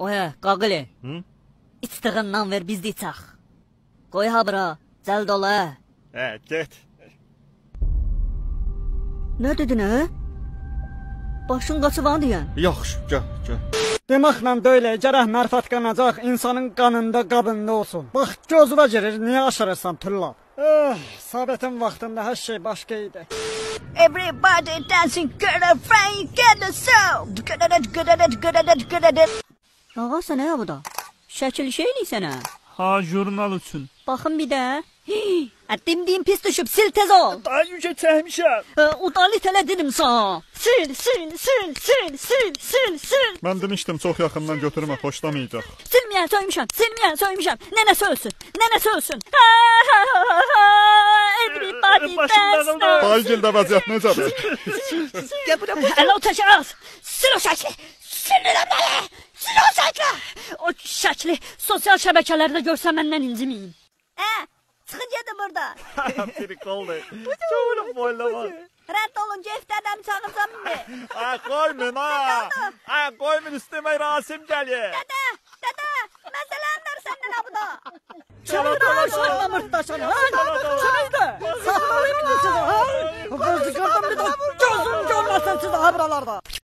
Oya, qaqili. Hı? İçdığından ver biz də içək. Qoy ha bura, cəld ola. Hə, get. Nə dedin hə? Başın qaçıvan deyən. Yaxşı, gəl, gəl. Deməklə belə gərək mərfət qanacaq insanın qanında, qabında olsun. Bax gözünə girir, niyə aşırırsan tulla? Eh, Sabətin vaxtında hər şey başqa idi. Everybody dancing girlfriend get the soul. Good at it, good at it, good at it, good at it. Ağa sən nə bu da? Şəkil şey eləsənə. Ha jurnal üçün. Baxın bir də. Dimdim pis düşüb sil tez ol. Daha yüce çəkmişəm. Udalit elədim sən. Sil, sil, sil, sil, sil, sil, sil. Mən demişdim çox yaxından götürmə, xoşlamayacaq. Silməyən söymüşəm, silməyən söymüşəm. Nənə sölsün, nənə sölsün. Everybody dance. Baygildə vəziyyət necədir? Gəl bura. Ələ o təşə az. Sil o şəkli. Sinirəm mənə. Sil o şəkli sosial şəbəkələrdə görsəm məndən inciməyin. Ə, hə, çıxın gedin burada. Prikoldur. Çoğulun boyla var. Rədd olun, ceftədəm çağırsam indi. Hə, Ay, qoymun ha. Ay, hə, qoymun üstümə Rasim gəlir. Dədə, dədə, məsələm var səndən abuda. Kimi dolaşan mamırtdaşan, ha? Kimizdə? Saxmalıyım indi sizə, ha? Gözlüklərdən bir də gözüm görməsin sizə ha buralarda.